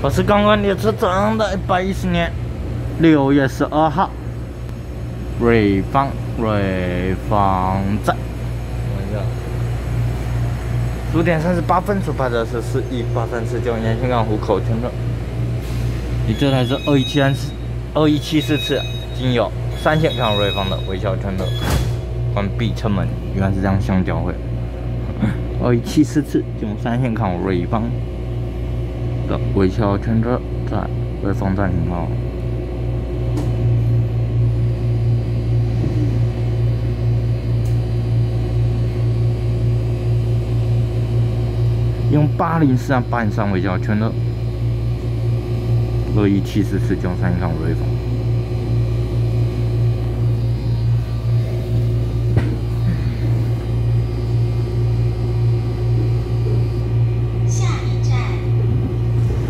我是刚刚列车长的一百一十年六月十二号，瑞芳瑞芳站。十点三十八分出发的是四一八三四九年香港湖口全车。你这台是二一七三四二一七四次，经由三线看瑞芳的微笑全车，关闭车门，原来是这样相交会。二一七四次经三线看瑞芳。的微笑全车在瑞芳站停靠。用八零四啊八零三微笑全车，二一七四四九三杠微风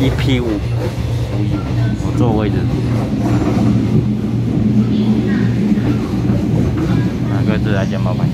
一 P 五，我坐位置。哪个字来讲？麻烦。